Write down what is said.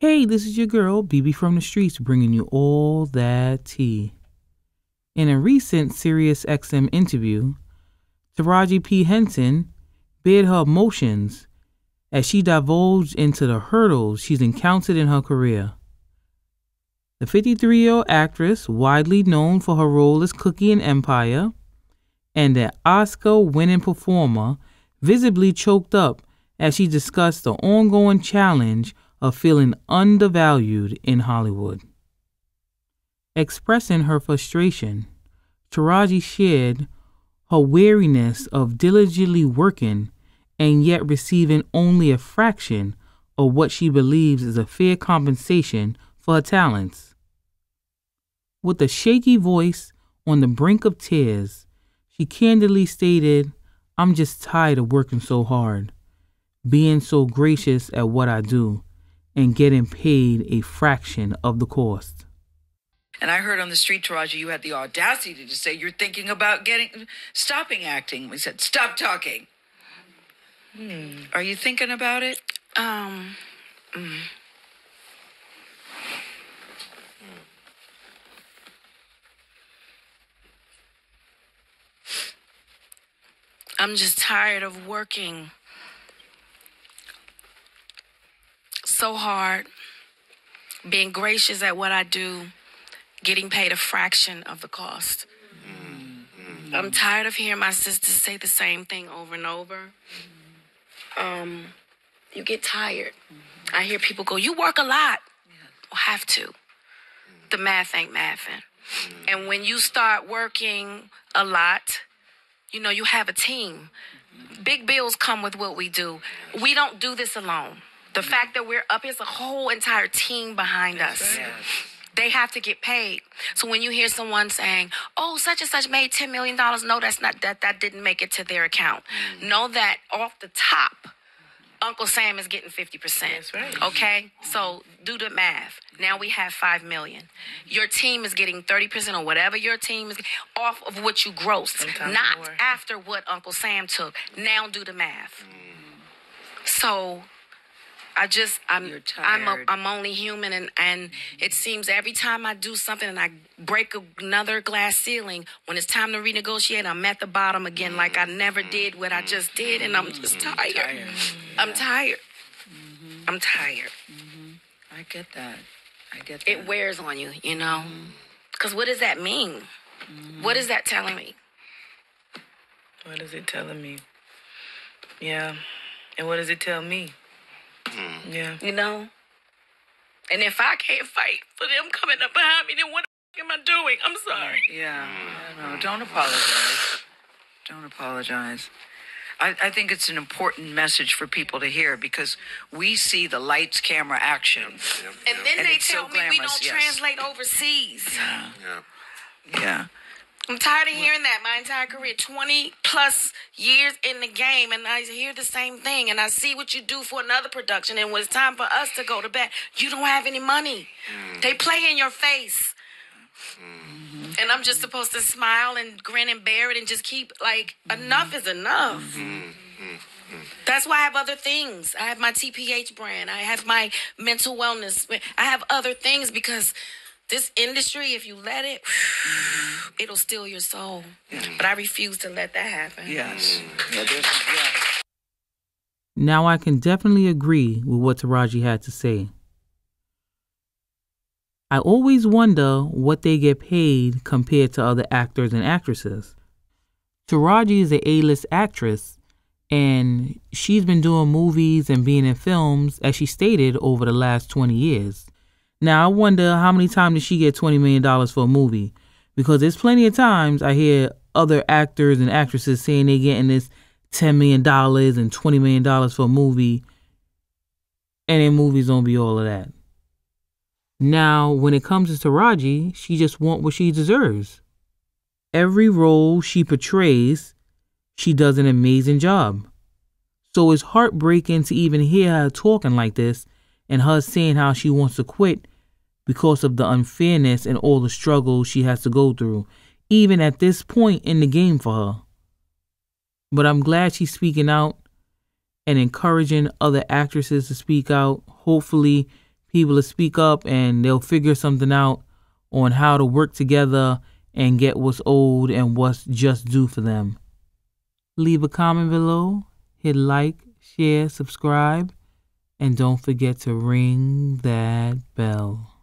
Hey, this is your girl, BB from the streets, bringing you all that tea. In a recent SiriusXM interview, Taraji P. Henson bid her emotions as she divulged into the hurdles she's encountered in her career. The 53 year old actress, widely known for her role as Cookie in Empire, and an Oscar winning performer, visibly choked up as she discussed the ongoing challenge of feeling undervalued in Hollywood. Expressing her frustration, Taraji shared her weariness of diligently working and yet receiving only a fraction of what she believes is a fair compensation for her talents. With a shaky voice on the brink of tears, she candidly stated, I'm just tired of working so hard, being so gracious at what I do, and getting paid a fraction of the cost. And I heard on the street, Taraji, you had the audacity to say you're thinking about getting stopping acting. We said, stop talking. Hmm. Are you thinking about it? Um. Mm. I'm just tired of working so hard, being gracious at what I do, getting paid a fraction of the cost. Mm-hmm. I'm tired of hearing my sisters say the same thing over and over. Um, you get tired. Mm-hmm. I hear people go, "You work a lot." Well, have to. The math ain't mathing. And when you start working a lot, you know, you have a team. Big bills come with what we do. We don't do this alone. The fact that we're up is a whole entire team behind us. They have to get paid. So when you hear someone saying, "Oh, such and such made 10 million dollars," no, that's not that that didn't make it to their account. Mm. Know that off the top, Uncle Sam is getting 50%. That's right. Okay? So do the math. Now we have 5 million. Your team is getting 30% or whatever your team is off of what you grossed, not more. after what Uncle Sam took. Now do the math. Mm. So I just I'm I'm a, I'm only human and and it seems every time I do something and I break another glass ceiling when it's time to renegotiate I'm at the bottom again like I never did what I just did and I'm just mm-hmm. tired. tired. I'm tired. Mm-hmm. I'm tired. Mm-hmm. I get that. I get that. It wears on you, you know. Cuz what does that mean? What is that telling me? What is it telling me? Yeah. And what does it tell me? Mm. Yeah. You know? And if I can't fight for them coming up behind me, then what the am I doing? I'm sorry. Yeah. Mm. No, don't apologize. Don't apologize. I, I, think it's an important message for people to hear because we see the lights, camera, action. Yep, yep, yep. And then and they tell so me we don't yes. translate overseas. Yeah. Yeah. yeah. I'm tired of hearing that my entire career, 20 plus years in the game, and I hear the same thing. And I see what you do for another production, and when it's time for us to go to bed, you don't have any money. Mm. They play in your face. Mm. And I'm just supposed to smile and grin and bear it and just keep, like, enough is enough. Mm-hmm. Mm-hmm. That's why I have other things. I have my TPH brand. I have my mental wellness. I have other things because this industry, if you let it, mm-hmm. it'll steal your soul. But I refuse to let that happen. Yes. Mm. Now I can definitely agree with what Taraji had to say. I always wonder what they get paid compared to other actors and actresses. Taraji is a A-list actress, and she's been doing movies and being in films, as she stated, over the last 20 years. Now I wonder how many times did she get twenty million dollars for a movie? Because there's plenty of times I hear other actors and actresses saying they're getting this ten million dollars and twenty million dollars for a movie, and in movies don't be all of that. Now, when it comes to Taraji, she just want what she deserves. Every role she portrays, she does an amazing job. So it's heartbreaking to even hear her talking like this and her saying how she wants to quit because of the unfairness and all the struggles she has to go through, even at this point in the game for her. But I'm glad she's speaking out and encouraging other actresses to speak out. Hopefully, people to speak up and they'll figure something out on how to work together and get what's owed and what's just due for them. Leave a comment below, hit like, share, subscribe, and don't forget to ring that bell.